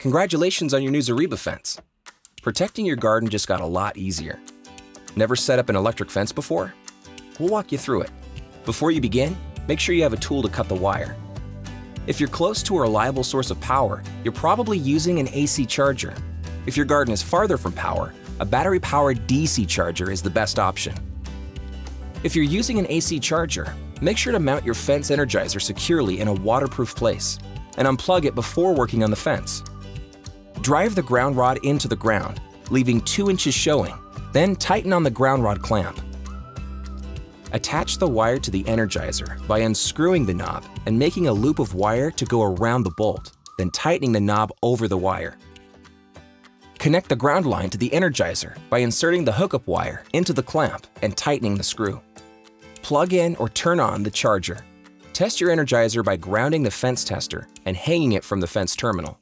Congratulations on your new Zareba fence. Protecting your garden just got a lot easier. Never set up an electric fence before? We'll walk you through it. Before you begin, make sure you have a tool to cut the wire. If you're close to a reliable source of power, you're probably using an AC charger. If your garden is farther from power, a battery-powered DC charger is the best option. If you're using an AC charger, make sure to mount your fence energizer securely in a waterproof place and unplug it before working on the fence. Drive the ground rod into the ground, leaving 2 inches showing, then tighten on the ground rod clamp. Attach the wire to the energizer by unscrewing the knob and making a loop of wire to go around the bolt, then tightening the knob over the wire. Connect the ground line to the energizer by inserting the hookup wire into the clamp and tightening the screw. Plug in or turn on the charger. Test your energizer by grounding the fence tester and hanging it from the fence terminal.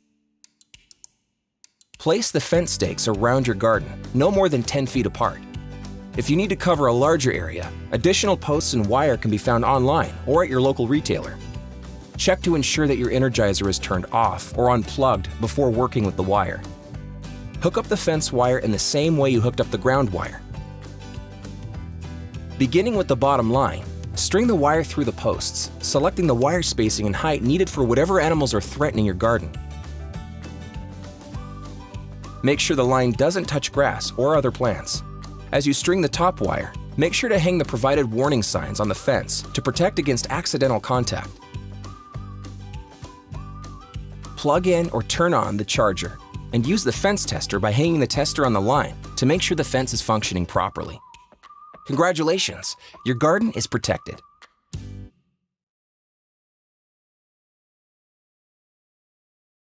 Place the fence stakes around your garden, no more than 10 feet apart. If you need to cover a larger area, additional posts and wire can be found online or at your local retailer. Check to ensure that your Energizer is turned off or unplugged before working with the wire. Hook up the fence wire in the same way you hooked up the ground wire. Beginning with the bottom line, string the wire through the posts, selecting the wire spacing and height needed for whatever animals are threatening your garden. Make sure the line doesn't touch grass or other plants. As you string the top wire, make sure to hang the provided warning signs on the fence to protect against accidental contact. Plug in or turn on the charger and use the fence tester by hanging the tester on the line to make sure the fence is functioning properly. Congratulations, your garden is protected.